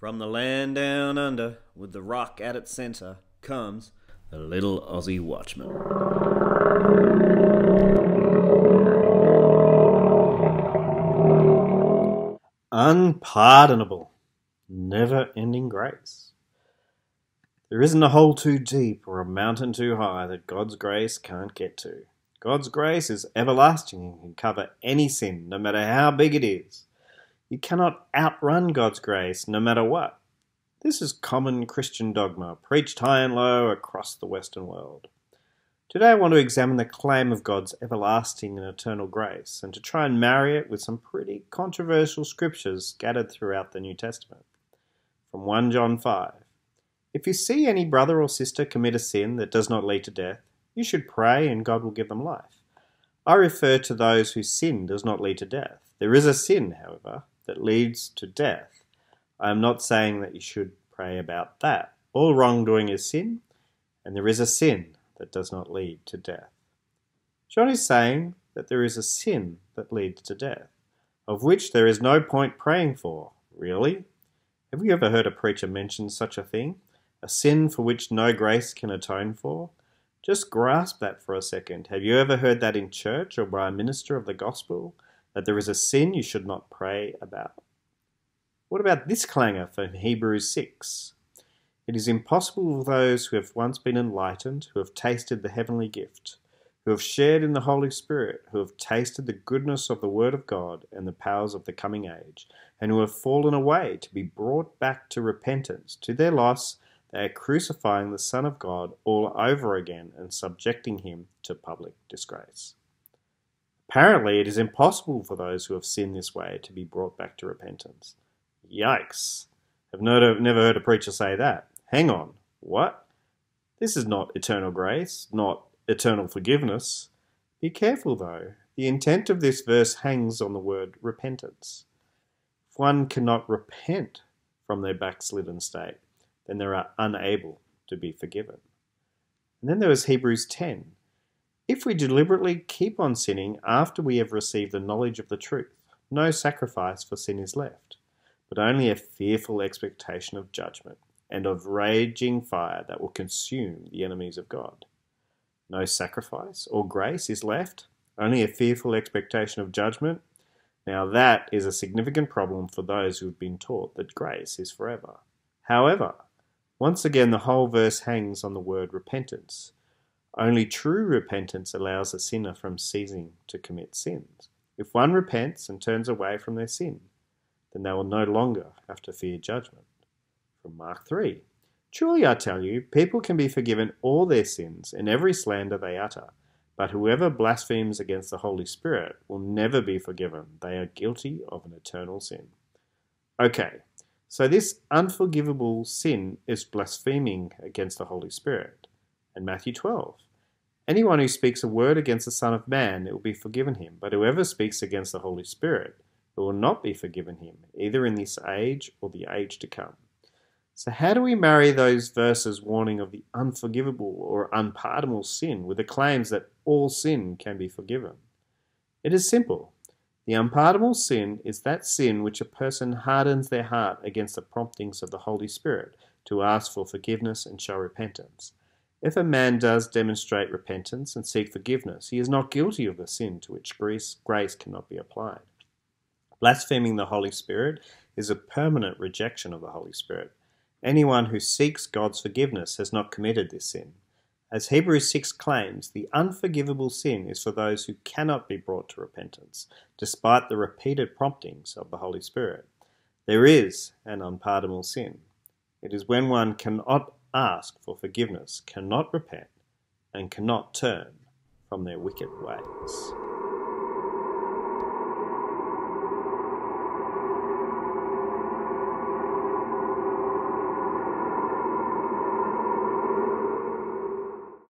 From the land down under, with the rock at its centre, comes the little Aussie watchman. Unpardonable. Never ending grace. There isn't a hole too deep or a mountain too high that God's grace can't get to. God's grace is everlasting and can cover any sin, no matter how big it is. You cannot outrun God's grace, no matter what. This is common Christian dogma, preached high and low across the Western world. Today I want to examine the claim of God's everlasting and eternal grace, and to try and marry it with some pretty controversial scriptures scattered throughout the New Testament. From 1 John 5 If you see any brother or sister commit a sin that does not lead to death, you should pray and God will give them life. I refer to those whose sin does not lead to death. There is a sin, however, that leads to death. I am not saying that you should pray about that. All wrongdoing is sin, and there is a sin that does not lead to death. John is saying that there is a sin that leads to death, of which there is no point praying for. Really? Have you ever heard a preacher mention such a thing? A sin for which no grace can atone for? Just grasp that for a second. Have you ever heard that in church or by a minister of the gospel? That there is a sin you should not pray about? What about this clangor from Hebrews 6? It is impossible for those who have once been enlightened, who have tasted the heavenly gift, who have shared in the Holy Spirit, who have tasted the goodness of the Word of God and the powers of the coming age, and who have fallen away to be brought back to repentance. To their loss, they are crucifying the Son of God all over again and subjecting him to public disgrace. Apparently, it is impossible for those who have sinned this way to be brought back to repentance. Yikes! I've never heard a preacher say that. Hang on, what? This is not eternal grace, not eternal forgiveness. Be careful, though. The intent of this verse hangs on the word repentance. If one cannot repent from their backslidden state, then they are unable to be forgiven. And then there was Hebrews 10. If we deliberately keep on sinning after we have received the knowledge of the truth, no sacrifice for sin is left, but only a fearful expectation of judgment and of raging fire that will consume the enemies of God. No sacrifice or grace is left, only a fearful expectation of judgment. Now, that is a significant problem for those who have been taught that grace is forever. However, once again, the whole verse hangs on the word repentance. Only true repentance allows a sinner from ceasing to commit sins. If one repents and turns away from their sin, then they will no longer have to fear judgment. From Mark 3 Truly I tell you, people can be forgiven all their sins and every slander they utter, but whoever blasphemes against the Holy Spirit will never be forgiven. They are guilty of an eternal sin. Okay, so this unforgivable sin is blaspheming against the Holy Spirit. And Matthew 12. Anyone who speaks a word against the Son of Man, it will be forgiven him. But whoever speaks against the Holy Spirit, it will not be forgiven him, either in this age or the age to come. So, how do we marry those verses warning of the unforgivable or unpardonable sin with the claims that all sin can be forgiven? It is simple. The unpardonable sin is that sin which a person hardens their heart against the promptings of the Holy Spirit to ask for forgiveness and show repentance. If a man does demonstrate repentance and seek forgiveness, he is not guilty of the sin to which grace, grace cannot be applied. Blaspheming the Holy Spirit is a permanent rejection of the Holy Spirit. Anyone who seeks God's forgiveness has not committed this sin. As Hebrews 6 claims, the unforgivable sin is for those who cannot be brought to repentance, despite the repeated promptings of the Holy Spirit. There is an unpardonable sin. It is when one cannot ask for forgiveness, cannot repent, and cannot turn from their wicked ways.